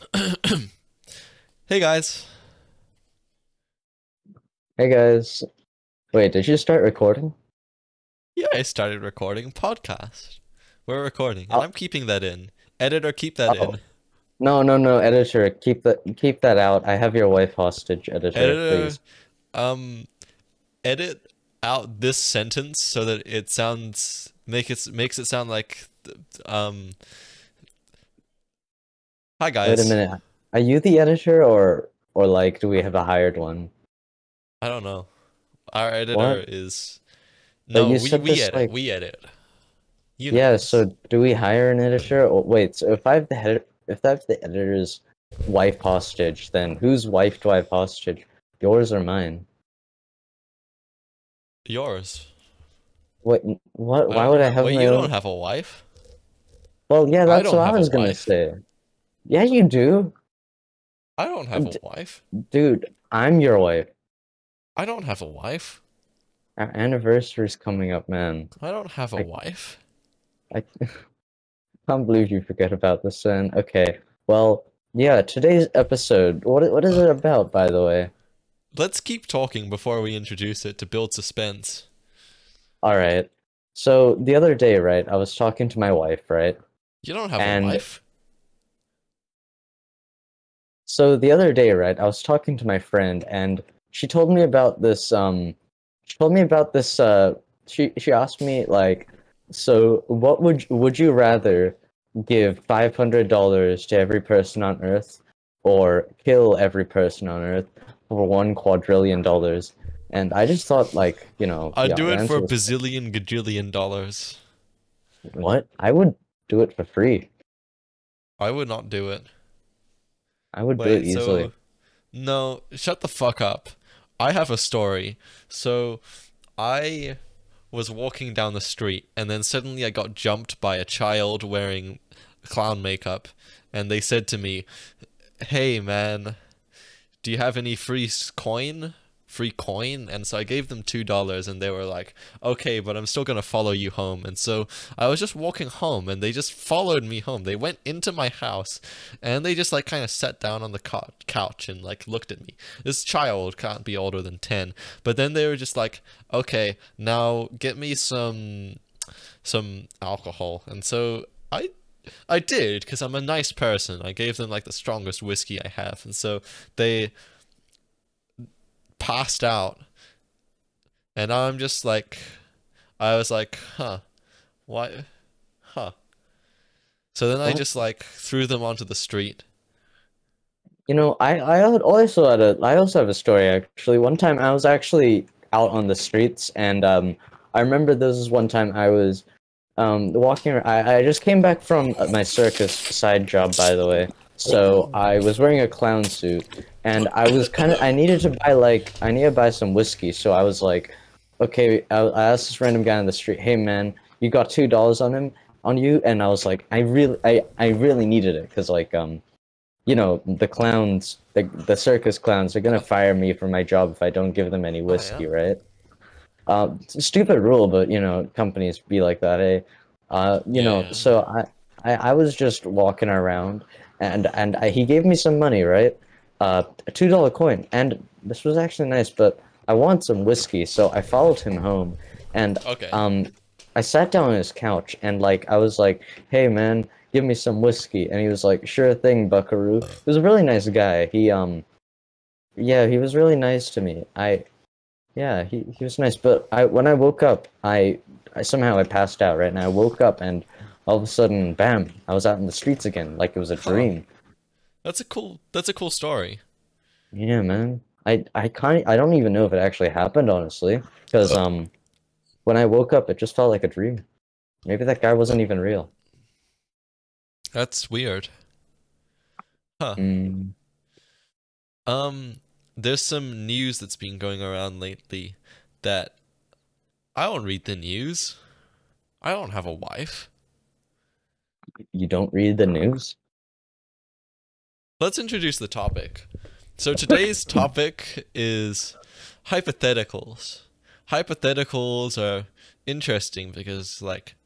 hey guys. Hey guys. Wait, did you start recording? Yeah, I started recording podcast. We're recording, and Oh. I'm keeping that in. Editor, keep that Uh-oh. in. No, no, no, editor, keep that keep that out. I have your wife hostage, editor, Editor, please. um, edit out this sentence so that it sounds make it makes it sound like, um. Hi guys. Wait a minute. Are you the editor or or like do we have a hired one? I don't know. Our editor What? is. No, we we this, edit. like- We edit. You know Yeah, this. so do we hire an editor? Or wait, so if I have the head if I have the editor's wife hostage, then whose wife do I have hostage? Yours or mine? yours. What what why would I have- my you don't have a wife? Well, yeah, that's don't what I was gonna wife. say. Yeah, you do. I don't have a D- wife. Dude, I'm your wife. I don't have a wife. Our anniversary's coming up, man. I don't have a I- wife. I can't believe you forget about this, son. Okay, well, yeah, today's episode, what what is it about, by the way? Let's keep talking before we introduce it to build suspense. All right. So the other day, right, I was talking to my wife, right? You don't have And- a wife? So the other day, right, I was talking to my friend and she told me about this um she told me about this uh she she asked me like so what would would you rather give $500 to every person on earth or kill every person on earth for 1 quadrillion dollars? And I just thought like, you know, I'd yeah, do it for a bazillion gajillion dollars. what? I would do it for free. I would not do it. I would do it easily. so no, shut the fuck up. I have a story. So I was walking down the street and then suddenly I got jumped by a child wearing clown makeup and they said to me, "Hey man, do you have any free coin?" Free coin, and so I gave them two dollars, and they were like, "Okay, but I'm still gonna follow you home." And so I was just walking home, and they just followed me home. They went into my house, and they just like kind of sat down on the cou- couch and like looked at me. This child can't be older than 10. But then they were just like, "Okay, now get me some some alcohol." And so I I did cuz I'm a nice person. I gave them like the strongest whiskey I have. And so they passed out. And I'm just like I was like, "Huh. Why huh." So then I just like threw them onto the street. You know, I I also had a I also have a story actually. One time I was actually out on the streets and um I remember this is one time I was um walking ar- I I just came back from my circus side job by the way. So I was wearing a clown suit and I was kind of I needed to buy like I needed to buy some whiskey. So I was like, okay, I, I asked this random guy on the street, "Hey man, you got $2 on him on you?" And I was like, I really I I really needed it cuz like um you know the clowns the, the circus clowns are gonna fire me for my job if i don't give them any whiskey right? Um it's a stupid rule but you know companies be like that eh? Uh you Yeah, know so I, I i was just walking around and and I, he gave me some money right uh a two dollar coin and this was actually nice but i want some whiskey so i followed him home and Okay. um I sat down on his couch and like I was like, "Hey man, give me some whiskey." And he was like, "Sure thing, Buckaroo." He was a really nice guy. He um yeah, he was really nice to me. I yeah, he, he was nice, but I when I woke up, I I somehow I passed out, right? And I woke up and all of a sudden, bam, I was out in the streets again like it was a dream. That's a cool that's a cool story. Yeah, man. I I can't I don't even know if it actually happened honestly, cuz um when I woke up, it just felt like a dream. Maybe that guy wasn't even real. That's weird. Huh. Mm. Um there's some news that's been going around lately that I don't read the news. I don't have a wife. You don't read the news? Let's introduce the topic. So today's topic is hypotheticals. Hypotheticals are interesting because like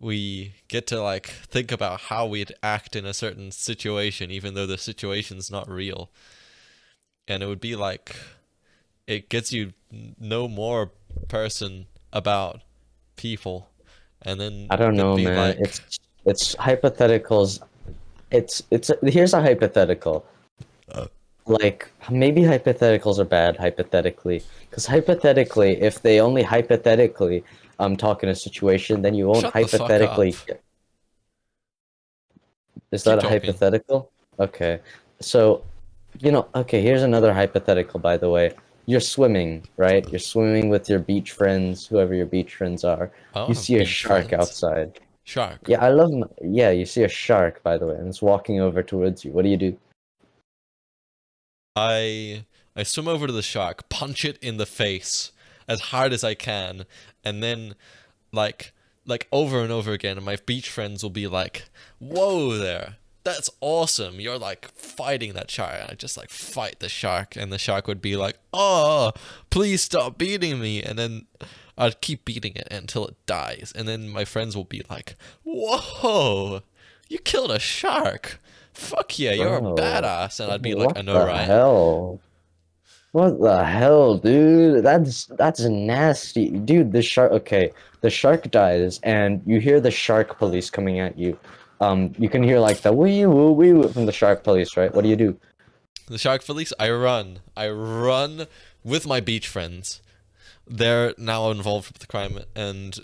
we get to like think about how we'd act in a certain situation, even though the situation's not real. And it would be like, it gets you know more person about people, and then I don't know, man. like- It's it's hypotheticals. It's it's here's a hypothetical. Uh. Like maybe hypotheticals are bad hypothetically, because hypothetically, if they only hypothetically um talk in a situation, then you won't Shut the fuck hypothetically. up. Is that Keep a talking. hypothetical? Okay, so you know, okay. Here's another hypothetical, by the way. You're swimming, right? You're swimming with your beach friends, whoever your beach friends are. Don't You see a shark friends. outside. Shark. Yeah, I love. Yeah, you see a shark, by the way, and it's walking over towards you. What do you do? I I swim over to the shark, punch it in the face as hard as I can, and then like like over and over again, and my beach friends will be like, "Whoa there, that's awesome! You're like fighting that shark." I just like fight the shark, and the shark would be like, "Oh, please stop beating me!" And then I'd keep beating it until it dies, and then my friends will be like, "Whoa, you killed a shark!" Fuck yeah, you're Bro, a badass, and I'd be like, I know, the right? hell? What the hell, dude? That's that's nasty, dude. The shark. Okay, the shark dies, and you hear the shark police coming at you. Um, you can hear like the wee woo wee woo from the shark police, right? What do you do? The shark police, I run. I run with my beach friends. They're now involved with the crime, and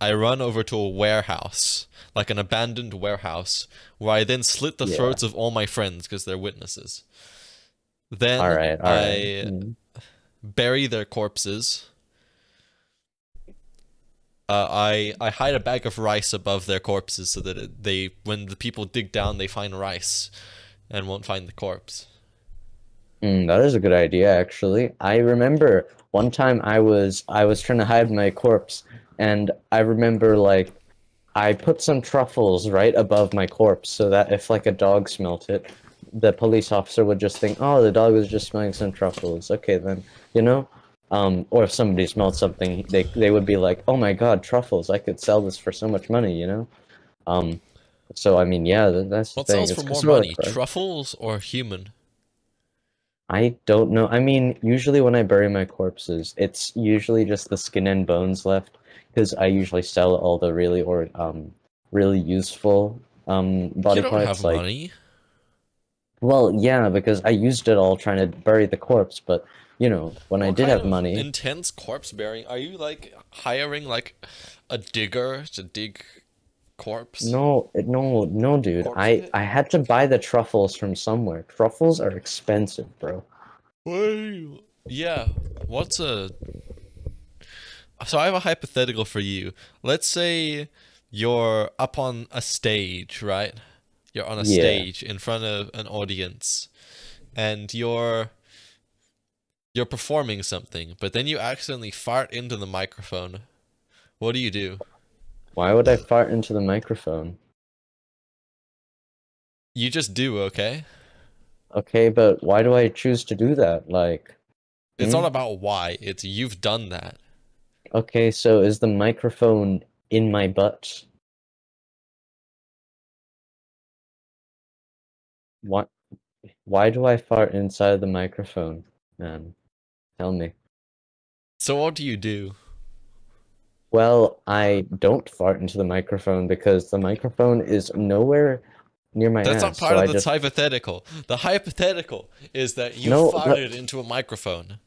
I run over to a warehouse, like an abandoned warehouse, where I then slit the Yeah. throats of all my friends because they're witnesses. Then All right, all right. I Mm. bury their corpses. Uh, I I hide a bag of rice above their corpses so that it, they, when the people dig down, they find rice, and won't find the corpse. Mm, that is a good idea, actually. I remember one time I was I was trying to hide my corpse, and I remember like I put some truffles right above my corpse so that if like a dog smelt it, the police officer would just think, "Oh, the dog was just smelling some truffles." Okay, then you know. Um, or if somebody smelled something, they they would be like, "Oh my God, truffles! I could sell this for so much money," you know. Um, so I mean, yeah, that, that's the What thing. sells It's for more money, truffles or human? I don't know. I mean, usually when I bury my corpses, it's usually just the skin and bones left because I usually sell all the really or um really useful um body you don't parts have like money. well, yeah, because I used it all trying to bury the corpse, but you know, when I did have money, Intense corpse burying. Are you like hiring like a digger to dig corpse? no, no, no, dude. Corpse I? I had to buy the truffles from somewhere. Truffles are expensive, bro. Why? Yeah. What's a? So I have a hypothetical for you. Let's say you're up on a stage, right? You're on a Yeah. stage in front of an audience, and you're you're performing something, but then you accidentally fart into the microphone. What do you do? Why would I fart into the microphone? You just do, okay? Okay, but why do I choose to do that? Like, It's Hmm? not about why. It's you've done that. Okay, so is the microphone in my butt? What? Why do I fart inside the microphone, man? Tell me. So what do you do? Well, I don't fart into the microphone because the microphone is nowhere near my That's ass. not part so of I the just hypothetical. The hypothetical is that you No, but- farted into a microphone.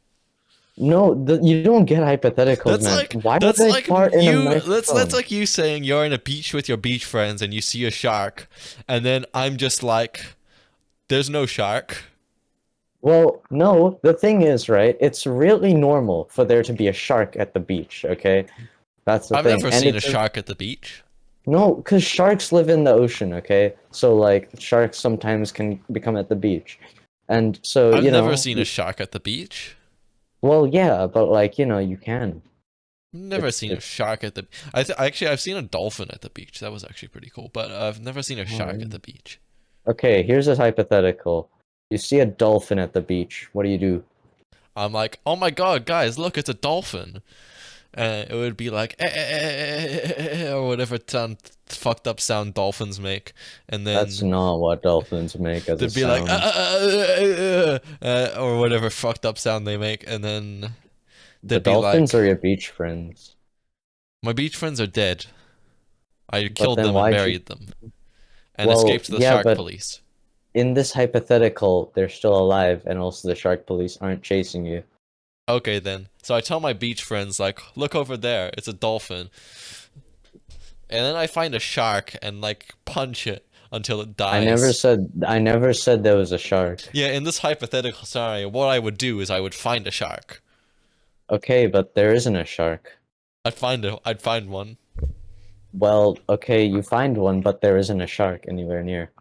no, the, you don't get hypotheticals, That's man. like Why that's would I like fart in a microphone? That's that's like you saying you're in a beach with your beach friends and you see a shark, and then I'm just like, "There's no shark." Well, no, the thing is, right? It's really normal for there to be a shark at the beach, okay? That's the I've thing. never and seen a shark at the beach. No, because sharks live in the ocean, okay? So, like, sharks sometimes can become at the beach. And so, I've you know. never seen a shark at the beach. Well, yeah, but, like, you know, you can. Never It's- seen a shark at the. I th- actually I've seen a dolphin at the beach. That was actually pretty cool. But I've never seen a shark at the beach. Okay, here's a hypothetical. You see a dolphin at the beach. What do you do? I'm like, oh my god, guys, look, it's a dolphin. And it would be like "Eh, eh, eh, eh, eh, eh," or whatever sound, fucked up sound dolphins make, and then That's not what dolphins make as a they'd be like sound. "Uh, uh, uh, uh, uh," or whatever fucked up sound they make, and then the dolphins like, are your beach friends. "My beach friends are dead. I killed them and why'd you- buried them, and Well, escaped the yeah, shark but- police." In this hypothetical, they're still alive, and also the shark police aren't chasing you. Okay then. So I tell my beach friends like, look over there, it's a dolphin. And then I find a shark and like punch it until it dies. I never said I never said there was a shark. Yeah, in this hypothetical scenario, what I would do is I would find a shark. Okay, but there isn't a shark. I'd find a I'd find one. Well, okay, you find one, but there isn't a shark anywhere near.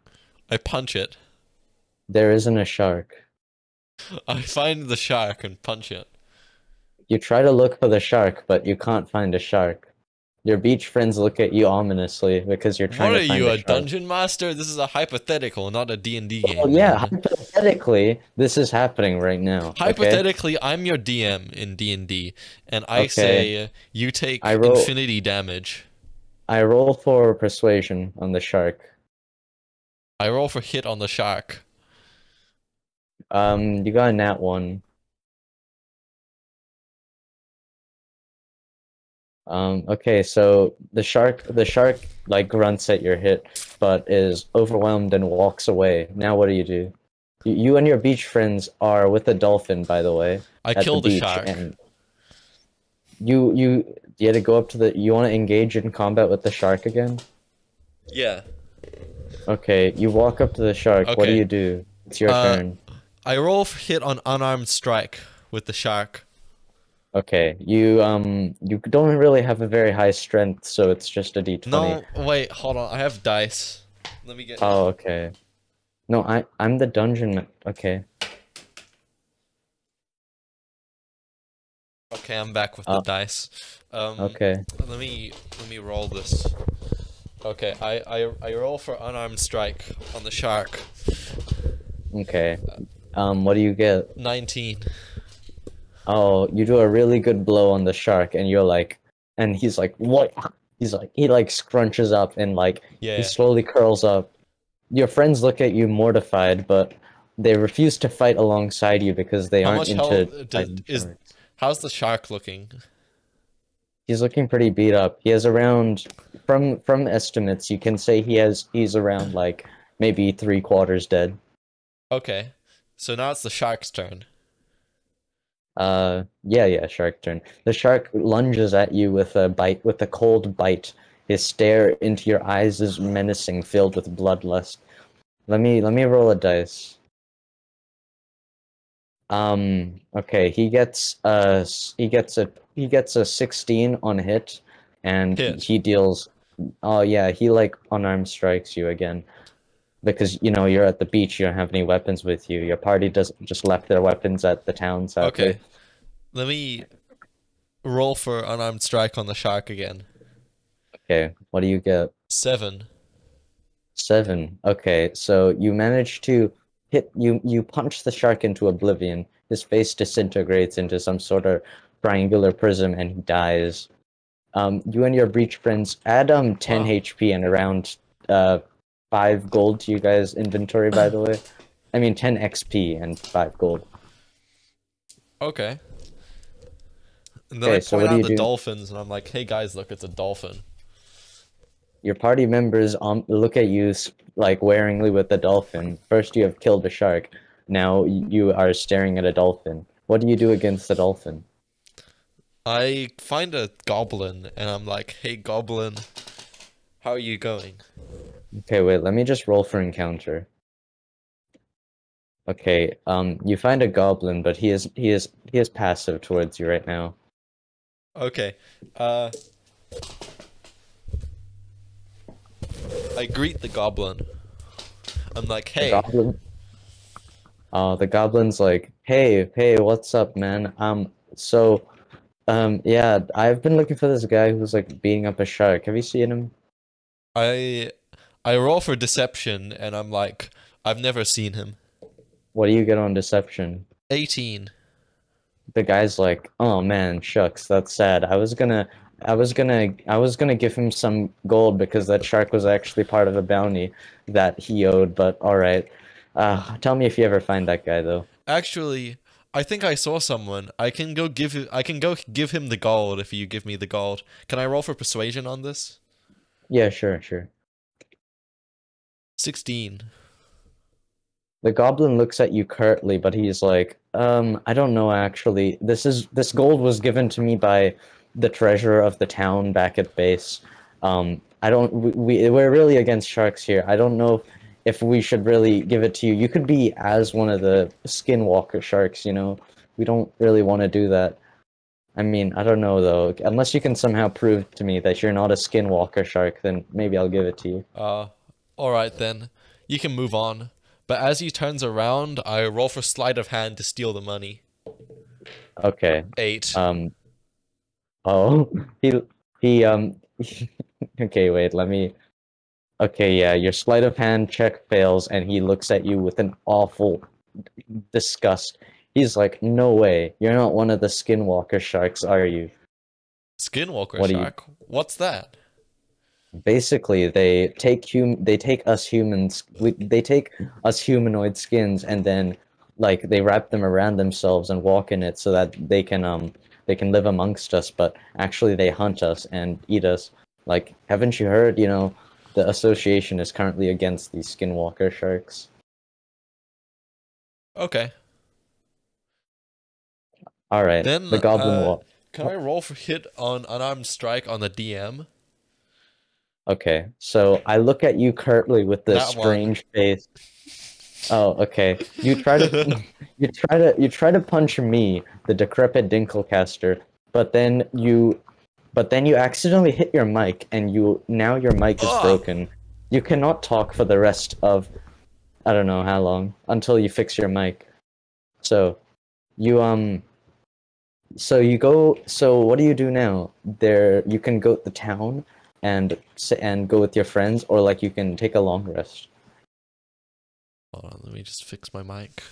I punch it. There isn't a shark. I find the shark and punch it. You try to look for the shark, but you can't find a shark. Your beach friends look at you ominously because you're trying What to are you, a a dungeon master? This is a hypothetical, not a D&D game. Well, yeah, man. hypothetically, this is happening right now. okay? Hypothetically, I'm your DM in D&D, and I Okay. say you take I roll- infinity damage. I roll for persuasion on the shark. I roll for hit on the shark. Um, you got a nat one. Um, okay, so the shark, the shark like grunts at your hit, but is overwhelmed and walks away. Now, what do you do? You, and your beach friends are with the dolphin, by the way. I at kill the the shark. and you you you had to go up to the. You want to engage in combat with the shark again? Yeah. Okay, you walk up to the shark. What do you do? It's your Uh, turn. I roll hit on unarmed strike with the shark. Okay, you um you don't really have a very high strength, so it's just a d20. No, wait, hold on. I have dice. Let me get. Oh, okay. No, I I'm the dungeon. ma- Okay. Okay, I'm back with Uh, the dice. Um, Okay. Let me let me roll this. Okay, I, I I roll for unarmed strike on the shark. Okay. Um, what do you get? Nineteen. Oh, you do a really good blow on the shark, and you're like, and he's like, what? He's like, he like scrunches up and like Yeah. he slowly curls up. Your friends look at you mortified, but they refuse to fight alongside you because they How aren't into. fighting is? How's the shark looking? He's looking pretty beat up. He has around from from estimates, you can say he has he's around like maybe three quarters dead. Okay, so now it's the shark's turn. Uh yeah, yeah, shark turn. The shark lunges at you with a bite with a cold bite. His stare into your eyes is menacing, filled with bloodlust. Let me let me roll a dice. Um okay, he gets uh s- he gets a he gets a 16 on hit and Hit. he deals oh yeah, he like unarmed strikes you again. Because you know you're at the beach, you don't have any weapons with you. Your party doesn't just left their weapons at the town, so Okay, let me roll for unarmed strike on the shark again. Okay, what do you get? Seven. Seven. Okay, so you manage to hit you you punch the shark into oblivion. His face disintegrates into some sort of triangular prism and he dies. Um, you and your breach friends add um 10 Wow. HP and around uh five gold to you guys' inventory, by the way. I mean 10 XP and five gold. Okay. And then Okay, I so point what do out you the do? dolphins, and I'm like, "Hey guys, look, it's a dolphin." Your party members um look at you like waringly with the dolphin. First you have killed a shark. Now you are staring at a dolphin. What do you do against the dolphin? I find a goblin, and I'm like, "Hey goblin, how are you going?" Okay, wait, let me just roll for encounter. Okay, um, you find a goblin, but he is he is he is passive towards you right now. Okay. Uh. I greet the goblin. I'm like, The "Hey, goblin. Oh, the goblin's like, hey, hey, what's up, man? Um, so, um, yeah, I've been looking for this guy who's like beating up a shark. Have you seen him? I I roll for deception, and I'm like, I've never seen him. What do you get on deception? 18. the guy's like, "Oh man, shucks, that's sad. I was gonna, I was gonna, I was gonna give him some gold because that shark was actually part of a bounty that he owed. But all right, uh, tell me if you ever find that guy though." Actually, I think I saw someone. I can go give I can go give him the gold if you give me the gold. Can I roll for persuasion on this? Yeah, sure, sure. 16. The goblin looks at you curtly, but he's like, um, I don't know actually. This is this gold was given to me by the treasurer of the town back at base. Um, I don't we, we we're really against sharks here. I don't know if we should really give it to you. You could be as one of the skinwalker sharks, you know. We don't really want to do that. I mean, I don't know though. Unless you can somehow prove to me that you're not a skinwalker shark, then maybe I'll give it to you. Uh, alright then. You can move on. But as he turns around, I roll for sleight of hand to steal the money. Okay. Eight. Um. Oh, he he um. okay, wait. Let me. Okay, yeah. Your sleight of hand check fails, and he looks at you with an awful disgust. He's like, "No way. You're not one of the skinwalker sharks, are you?" Skinwalker what do you- shark. What's that? Basically, they take hum. They take us humans. We, they take us humanoid skins, and then like they wrap them around themselves and walk in it so that they can um they can live amongst us. But actually, they hunt us and eat us. Like, haven't you heard? You know, the association is currently against these skinwalker sharks. Okay. All right, Then, the goblin uh, walk. Can I roll for hit on unarmed strike on the DM? Okay, so I look at you curtly with this That one. strange face. Oh, okay. You try to you try to you try to punch me, the decrepit Dinklecaster, but then you but then you accidentally hit your mic and you now your mic is Ugh. broken. You cannot talk for the rest of I don't know how long until you fix your mic. So you um so you go so what do you do now? There you can go to the town and and go with your friends or like you can take a long rest. Hold on, let me just fix my mic.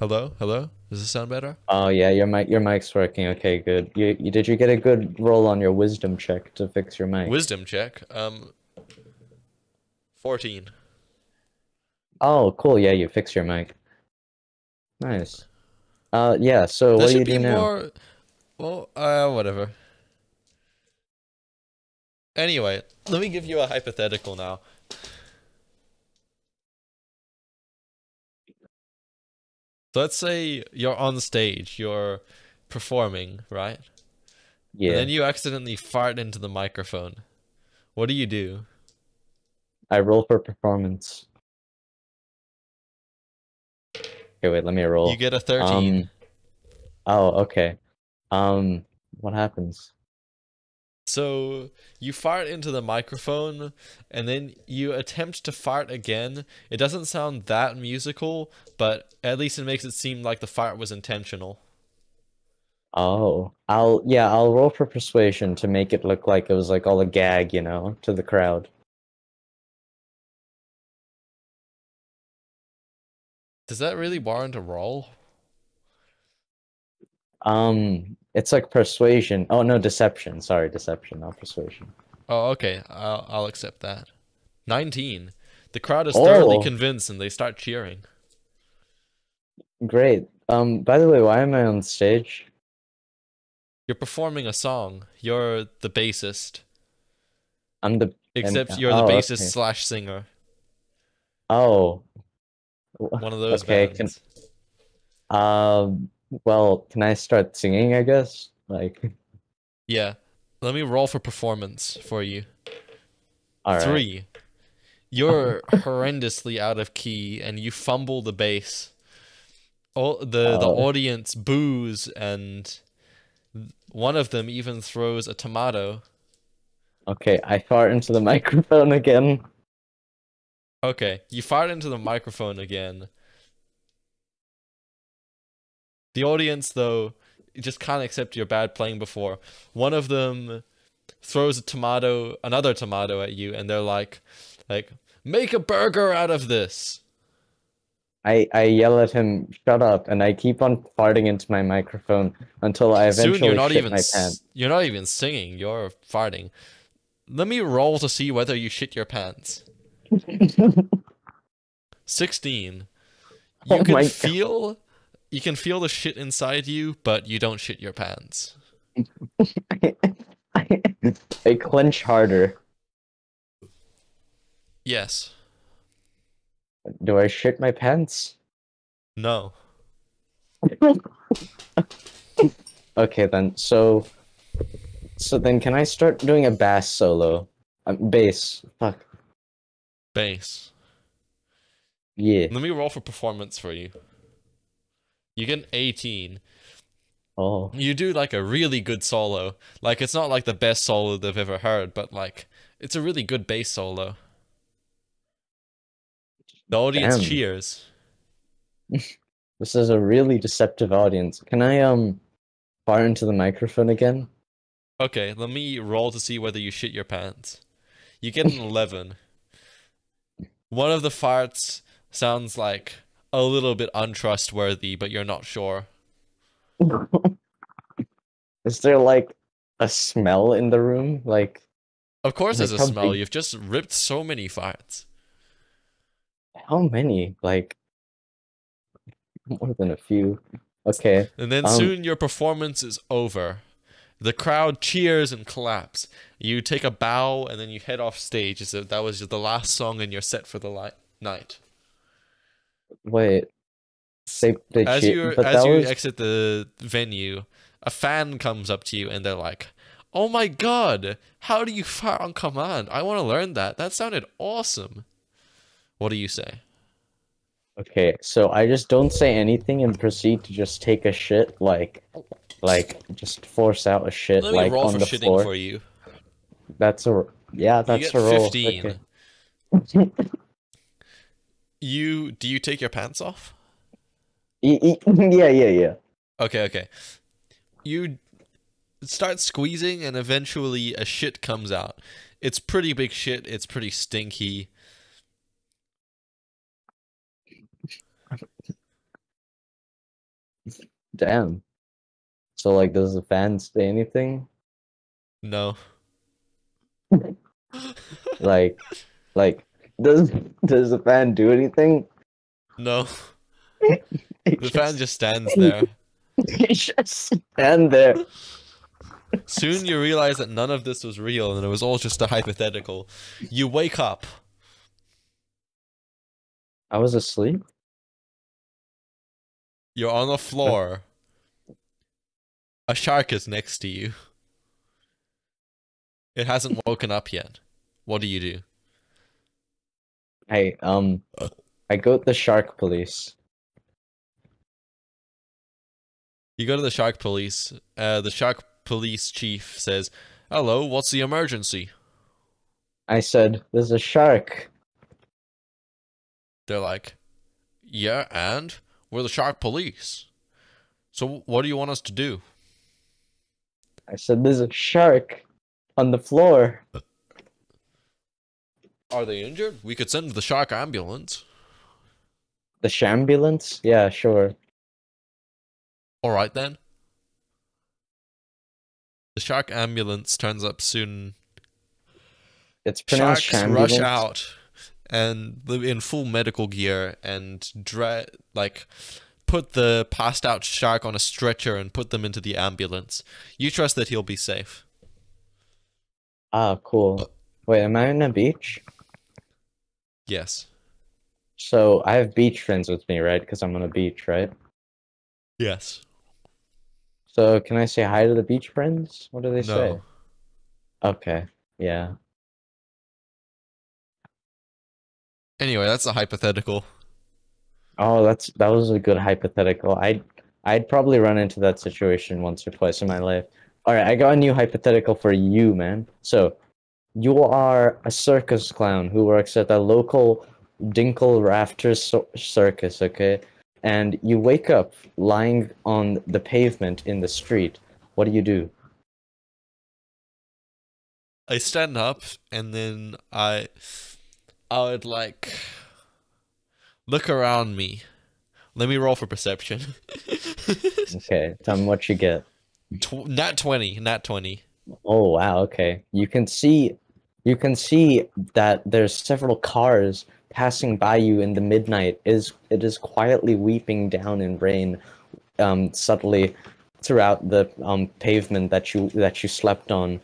Hello? Hello? Does this sound better? Oh yeah, your mic your mic's working. Okay, good. You, you did you get a good roll on your wisdom check to fix your mic? Wisdom check. Um 14. oh, cool. Yeah, you fix your mic. Nice. Uh yeah, so That what do should you be do now? more well, uh whatever. Anyway, let me give you a hypothetical now. So let's say you're on stage, you're performing, right? Yeah. And then you accidentally fart into the microphone. What do you do? I roll for performance. Okay, wait, let me roll. You get a 13. Um Oh, okay. Um what happens? So you fart into the microphone and then you attempt to fart again. It doesn't sound that musical, but at least it makes it seem like the fart was intentional. Oh, I'll yeah, I'll roll for persuasion to make it look like it was like all a gag, you know, to the crowd. Does that really warrant a roll? Um, it's like persuasion. Oh no, deception. Sorry, deception, not persuasion. Oh, okay. I'll, I'll accept that. 19. The crowd is thoroughly Oh. convinced and they start cheering. Great. Um, by the way, why am I on stage? You're performing a song. You're the bassist. I'm the Except you're the oh, bassist okay. slash singer. oh. One of those Okay, can- Um, well, can I start singing? I guess. Like, Yeah. Let me roll for performance for you. all right. Three. You're horrendously out of key and you fumble the bass. All the the Oh. audience boos and one of them even throws a tomato. Okay, I fart into the microphone again. Okay, you fart into the microphone again. The audience, though, just can't accept your bad playing before. One of them throws a tomato, another tomato at you, and they're like, Like, make a burger out of this. I, I yell at him, shut up, and I keep on farting into my microphone until I eventually Soon you're not shit even my pants. you're not even singing. You're farting. Let me roll to see whether you shit your pants. Sixteen. You Oh can my God. feel you can feel the shit inside you, but you don't shit your pants. I clench harder. Yes. Do I shit my pants? No. Okay then. So, so then can I start doing a bass solo? Um, bass. Fuck. Bass. Yeah. Let me roll for performance for you. You get an 18. Oh. You do like a really good solo. Like it's not like the best solo they've ever heard, but like it's a really good bass solo. The audience Damn. cheers. This is a really deceptive audience. Can I um fart into the microphone again? Okay, let me roll to see whether you shit your pants. You get an 11. One of the farts sounds like a little bit untrustworthy, but you're not sure. Is there like a smell in the room? Like Of course, Like, there's a smell. big- You've just ripped so many farts. how many? Like more than a few. Okay. And then Um, soon your performance is over. The crowd cheers and claps. You take a bow and then you head off stage as if that was the last song in your set for the li- night. Wait. They, they As you as you was exit the venue, a fan comes up to you and they're like, "Oh my god, how do you fire on command? I want to learn that. That sounded awesome." What do you say? okay. So I just don't say anything and proceed to just take a shit, like, like just force out a shit, Let me like roll on for the shitting floor. for you. That's a yeah. That's a roll. 15. Okay. You do you take your pants off? Yeah, yeah, yeah. Okay, okay. You start squeezing, and eventually a shit comes out. It's pretty big shit. It's pretty stinky. Damn. So like, does the fan say anything? No. Like, like does does the fan do anything? No. It The fan just stands there. it just stand there. Soon you realize that none of this was real and it was all just a hypothetical. You wake up. I was asleep. You're on the floor. A shark is next to you. It hasn't woken up yet. What do you do? I um, I go to the shark police. You go to the shark police. Uh, the shark police chief says, "Hello, what's the emergency?" I said, "There's a shark." They're like, "Yeah, and we're the shark police. So what do you want us to do?" I said, "There's a shark on the floor." Are they injured? We could send the shark ambulance. The shambulance? Yeah, sure. All right then. The shark ambulance turns up soon. It's pronounced Sharks shambulance. rush out and in full medical gear and dra- like put the passed out shark on a stretcher and put them into the ambulance. You trust that he'll be safe. Ah, cool. Wait, am I on a beach? Yes. So I have beach friends with me, right? Because I'm on a beach, right? Yes. So can I say hi to the beach friends? What do they say? No. Okay. Yeah. Anyway, that's a hypothetical. Oh, that's that was a good hypothetical. I'd I'd probably run into that situation once or twice in my life. All right, I got a new hypothetical for you, man. So, you are a circus clown who works at the local Dinkle Rafters circus, okay? And you wake up lying on the pavement in the street. What do you do? I stand up and then I I would like look around me. Let me roll for perception. Okay, tell me what you get. Tw- nat twenty, Not twenty. Oh wow, okay. You can see you can see that there's several cars passing by you in the midnight. It is it is quietly weeping down in rain um subtly throughout the um pavement that you that you slept on.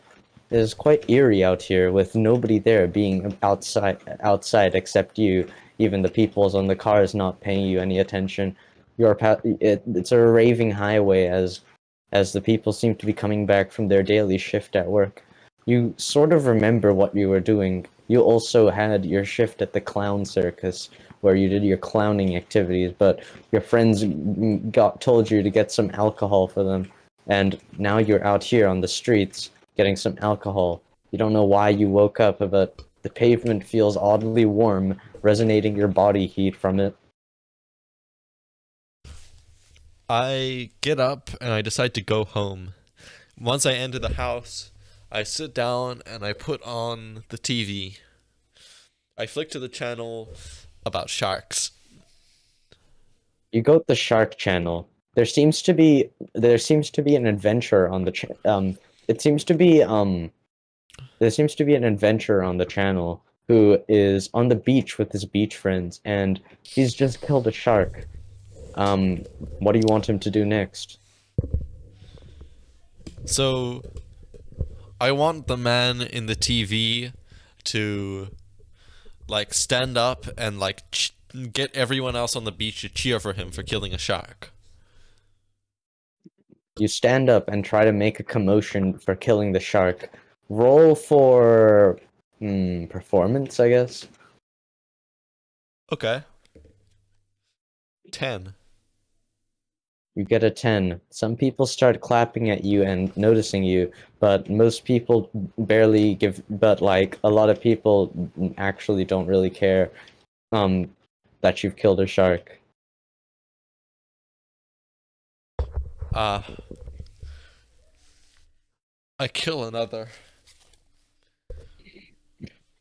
It is quite eerie out here with nobody there being outside outside except you. Even the peoples on the cars not paying you any attention. You're it, it's a raving highway as as the people seem to be coming back from their daily shift at work. You sort of remember what you were doing. You also had your shift at the clown circus where you did your clowning activities, but your friends got told you to get some alcohol for them, and now you're out here on the streets getting some alcohol. You don't know why you woke up, but the pavement feels oddly warm, resonating your body heat from it. I get up and I decide to go home. Once I enter the house, I sit down and I put on the TV. I flick to the channel about sharks. You go to the Shark Channel. There seems to be there seems to be an adventure on the ch- um. It seems to be um. There seems to be an adventure on the channel who is on the beach with his beach friends, and he's just killed a shark. Um, what do you want him to do next? So, I want the man in the TV to, like, stand up and, like, ch- get everyone else on the beach to cheer for him for killing a shark. You stand up and try to make a commotion for killing the shark. Roll for hmm, performance, I guess. Okay. 10. You get a 10. Some people start clapping at you and noticing you, but most people barely give, but like a lot of people actually don't really care um, that you've killed a shark. Uh, I kill another.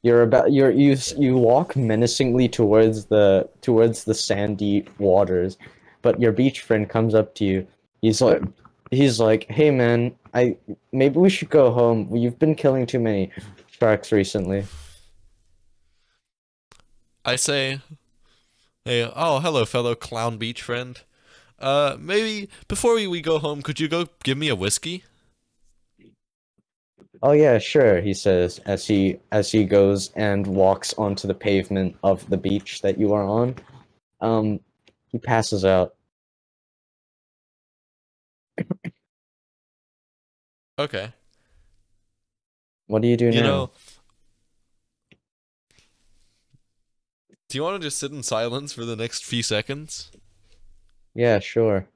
You're about you're you you walk menacingly towards the towards the sandy waters, but your beach friend comes up to you. He's like he's like, "Hey man, I maybe we should go home. You've been killing too many sharks recently." I say, hey, oh, hello, fellow clown beach friend. Uh, maybe before we, we go home, could you go give me a whiskey? Oh yeah, sure, he says as he as he goes and walks onto the pavement of the beach that you are on. Um he passes out. Okay. What do you do You now? know, do you want to just sit in silence for the next few seconds? Yeah, sure.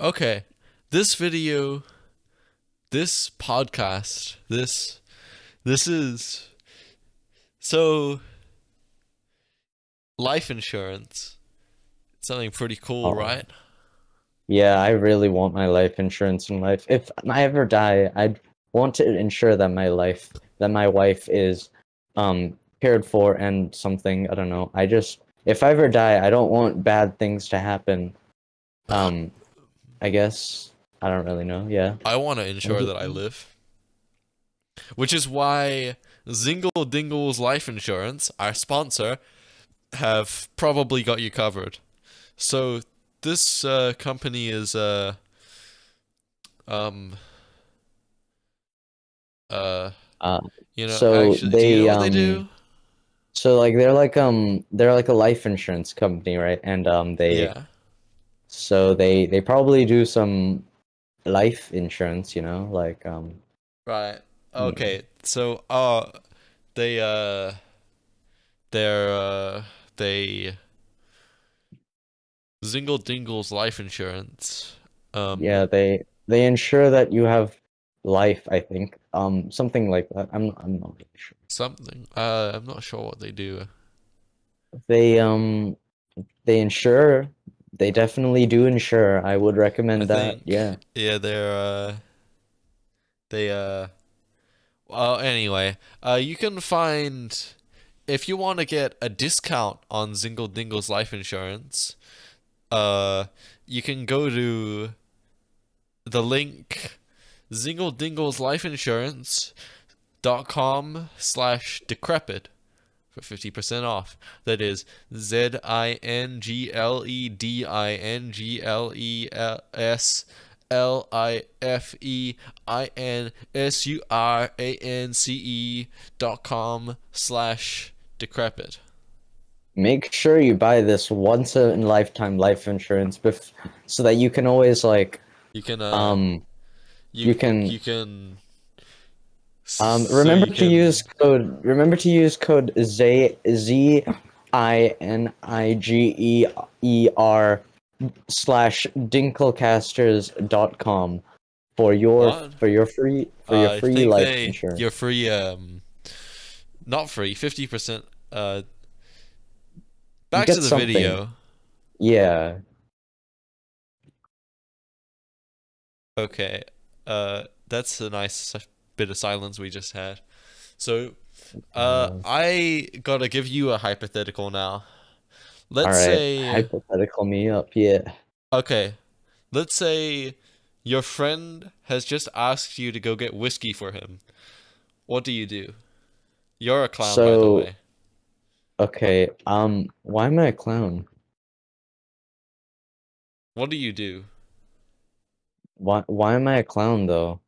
Okay. This video, this podcast, this, this is, so, life insurance. Something pretty cool, Oh. right? Yeah, I really want my life insurance in life. If I ever die, I'd want to ensure that my life, that my wife is um cared for and something, I don't know. I just if I ever die, I don't want bad things to happen. Um I guess I don't really know. Yeah. I want to ensure that I live. Which is why Zingle Dingle's Life Insurance, our sponsor, have probably got you covered. So this uh, company is uh um uh Uh you know So actually, do you they, know what they um, do? so like they're like um they're like a life insurance company, right? And um they Yeah. So they they probably do some life insurance, you know, like um Right. Okay. So uh they uh they're uh they Zingle Dingle's life insurance. Um Yeah, they they ensure that you have life, I think. Um something like that. I'm I'm not really sure. something. Uh I'm not sure what they do. They um they insure they definitely do insure. I would recommend I that. think- Yeah. Yeah, they're uh They uh well anyway, uh you can find if you want to get a discount on Zingle Dingle's life insurance, uh you can go to the link Zingle Dingle's life insurance dot com slash decrepit for 50% off. That is Z I N G L E D I N G L E S L I F E I N S U R A N C E dot com slash decrepit. Make sure you buy this once in lifetime life insurance bef- so that you can always like You can uh, um you, you can- you can um remember you to can- use code remember to use code Z Z I N I G E E R slash dinklecasters.com for your What? for your free for your free life they- insurance. Your free um not free, 50% uh back to the something. video. Yeah. Okay. Uh that's a nice bit of silence we just had. So uh I got to give you a hypothetical now. Let's right. say Hypothetical me up, yeah. okay. Let's say your friend has just asked you to go get whiskey for him. What do you do? You're a clown by the So- way. Okay. Um. Why am I a clown? What do you do? Why Why am I a clown though?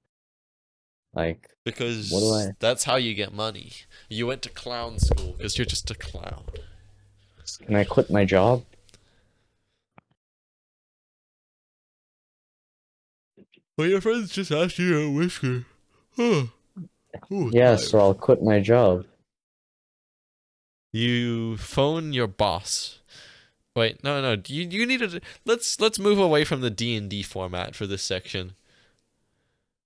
Like, Because What do I- that's how you get money. You went to clown school because you're just a clown. can I quit my job? Well, your friends just asked you a whiskey. Huh. Ooh, Yeah. So I'll quit my job. You phone your boss. Wait, no, no. You you need to let's let's move away from the D and D format for this section.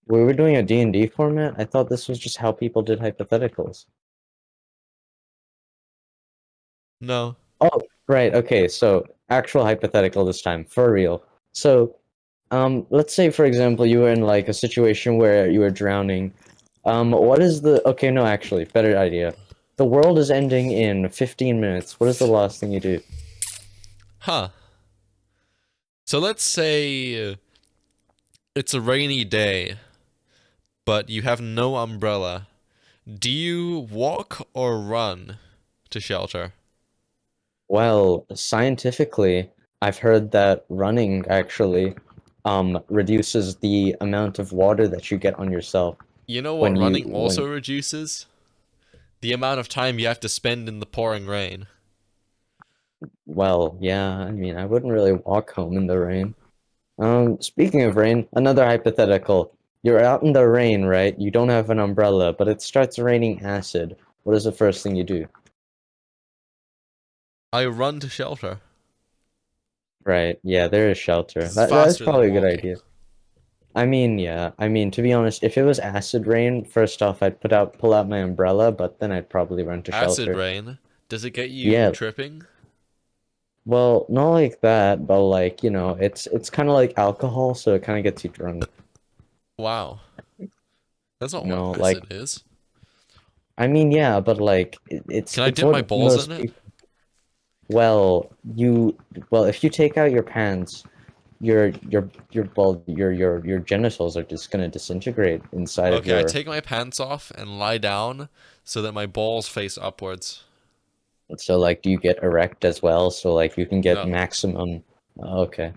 We were doing a D and D format. I thought this was just how people did hypotheticals. No. Oh, right. Okay. So actual hypothetical this time, for real. So, um, let's say for example you were in like a situation where you were drowning. Um, what is the? Okay, no, actually, better idea. The world is ending in 15 minutes. What is the last thing you do? Huh. So let's say it's a rainy day, but you have no umbrella. Do you walk or run to shelter? Well, scientifically, I've heard that running actually um, reduces the amount of water that you get on yourself. You know what When you- running when- also reduces? The amount of time you have to spend in the pouring rain. Well, yeah, I mean, I wouldn't really walk home in the rain. Um, speaking of rain, another hypothetical. You're out in the rain, right? You don't have an umbrella, but it starts raining acid. What is the first thing you do? I run to shelter. Right, yeah, there is shelter. That, that's probably a good walking. idea. I mean, yeah, I mean, to be honest, if it was acid rain, first off, I'd put out, pull out my umbrella, but then I'd probably run to Acid shelter. Acid rain. Does it get you Yeah. tripping? Well, not like that, but like, you know, it's it's kind of like alcohol, so it kind of gets you drunk. Wow. That's not No, what like- acid is. I mean, yeah, but like it, it's. Can I it's dip my balls in it? peop- Well, you well if you take out your pants, your your your well your your your genitals are just gonna disintegrate inside of your. Okay. I take my pants off and lie down so that my balls face upwards. So like, do you get erect as well? So like, you can get No. maximum. oh, okay.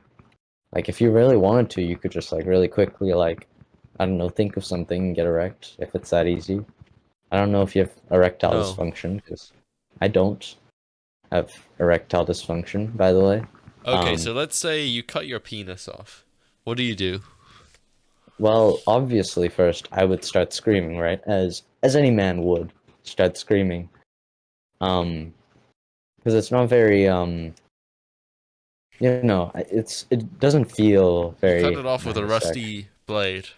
Like if you really wanted to, you could just like really quickly like, I don't know, think of something and get erect if it's that easy. I don't know if you have erectile No. dysfunction because I don't have erectile dysfunction, by the way. Okay, Um, so let's say you cut your penis off. What do you do? Well, obviously, first I would start screaming, right? As as any man would start screaming. Um, because it's not very um. You know, it's it doesn't feel very. Cut it off with a rusty blade.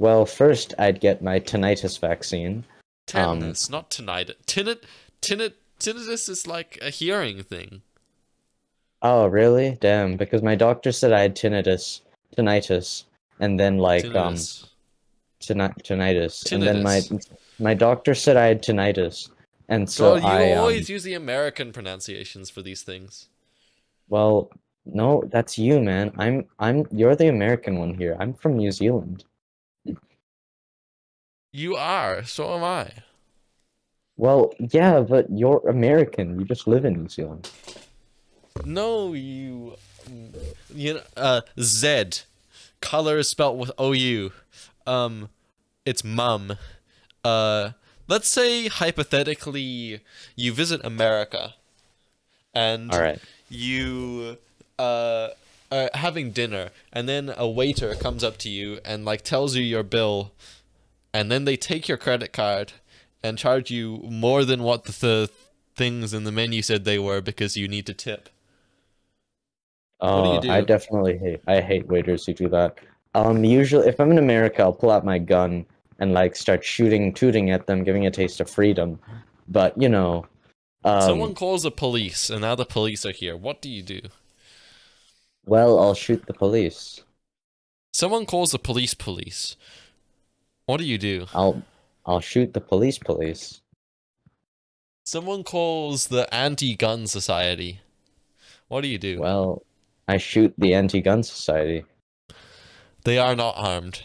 Well, first I'd get my tinnitus vaccine. Um, Tetanus, not tinnitus. Tinnitus, tinnitus, tinnitus is like a hearing thing. Oh, really? Damn! Because my doctor said I had tinnitus, tinnitus, and then like um, Tinnitus. tinnitus, and then my my doctor said I had tinnitus, and so well, you I um, always use the American pronunciations for these things. well, no, that's you, man. I'm I'm you're the American one here. I'm from New Zealand. You are, so am I. Well, yeah, but you're American. You just live in New Zealand. No, you, you know, uh, Z, color is spelled with O U. Um, it's mum. Uh, let's say hypothetically you visit America, and right. you uh are having dinner, and then a waiter comes up to you and like tells you your bill, and then they take your credit card and charge you more than what the, the things in the menu said they were because you need to tip. Oh, do you I definitely hate. I hate waiters who do that. Um, usually, if I'm in America, I'll pull out my gun and like start shooting, tooting at them, giving a taste of freedom. But you know, um, Someone calls the police, and now the police are here. What do you do? well, I'll shoot the police. Someone calls the police police. What do you do? I'll, I'll shoot the police. Police. Someone calls the anti-gun society. What do you do? Well, I shoot the anti-gun society. They are not armed.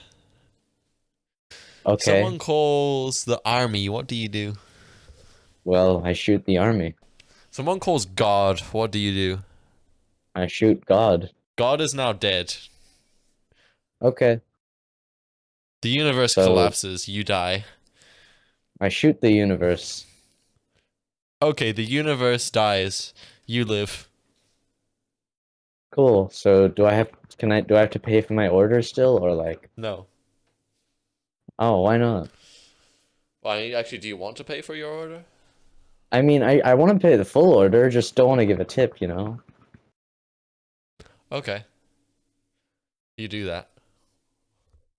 Okay. Someone calls the army. What do you do? Well, I shoot the army. Someone calls God. What do you do? I shoot God. God is now dead. Okay. The universe So- collapses. You die. I shoot the universe. Okay, the universe dies. You live. Cool. So do I have? Can I? Do I have to pay for my order still, or like? No. Oh, why not? Why? Actually, do you want to pay for your order? I mean, I, I want to pay the full order, just don't want to give a tip, you know? Okay. You do that.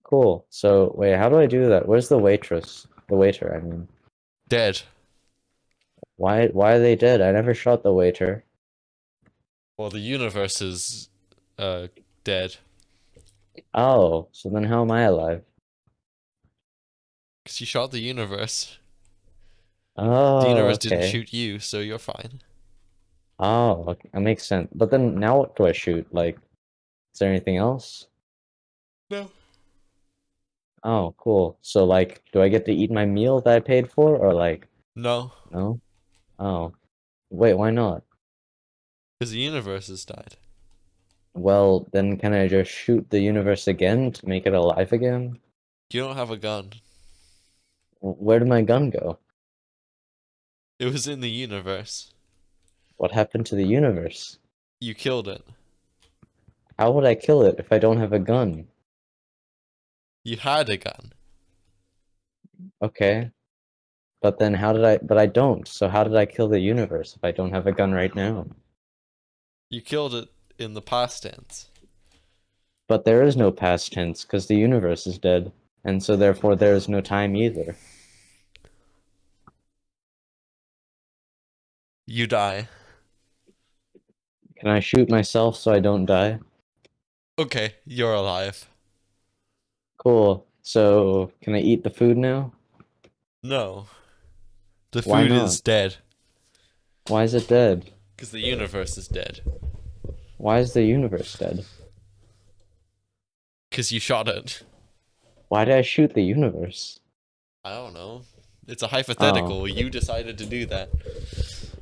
Cool. So, wait, how do I do that? Where's the waitress? The waiter, I mean. Dead. Why why are they dead? I never shot the waiter. Well, the universe is uh dead Oh, so then how am I alive? because you shot the universe. Oh, The universe didn't shoot you, so you're fine. Oh, okay, that makes sense. But then now what do I shoot? Like, is there anything else? No. Oh, cool. So, like, do I get to eat my meal that I paid for, or like, No, no? Oh, wait, why not? because the universe has died. Well, then can I just shoot the universe again to make it alive again? You don't have a gun. Where did my gun go? It was in the universe. What happened to the universe? You killed it. How would I kill it if I don't have a gun? You had a gun. Okay. But then how did I but I don't. So how did I kill the universe if I don't have a gun right now? You killed it in the past tense. But there is no past tense because the universe is dead, and so therefore there is no time either. You die. Can I shoot myself so I don't die? Okay, you're alive. Cool. So can I eat the food now? No. The Why food is dead. Why is it dead? Because the universe is dead. Why is the universe dead? Because you shot it. Why did I shoot the universe? I don't know. It's a hypothetical. Oh. You decided to do that.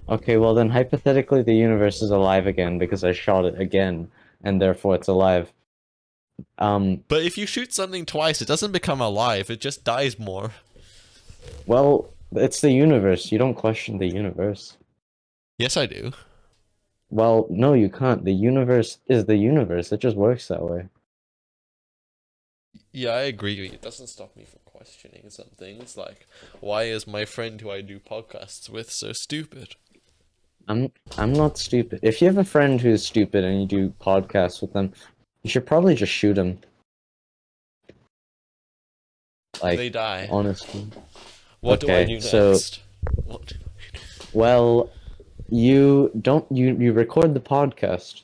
Okay, well then hypothetically the universe is alive again because I shot it again, and therefore it's alive. Um, But if you shoot something twice, it doesn't become alive. It just dies more. well, it's the universe. You don't question the universe. Yes, I do. Well, no, you can't. The universe is the universe. It just works that way. Yeah, I agree. It doesn't stop me from questioning some things. Like, why is my friend who I do podcasts with so stupid? I'm I'm not stupid. If you have a friend who's stupid and you do podcasts with them, you should probably just shoot him. Like they die. honestly. What do I okay, do so- next? What do Well, you don't you you record the podcast.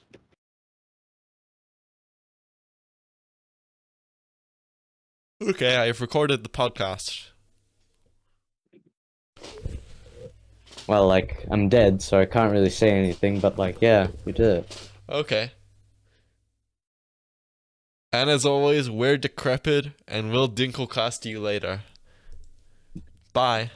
Okay, I've recorded the podcast. Well, like I'm dead, so I can't really say anything. But like, yeah, we did it. Okay. And as always, we're decrepit and we'll dinklecast you later. Bye.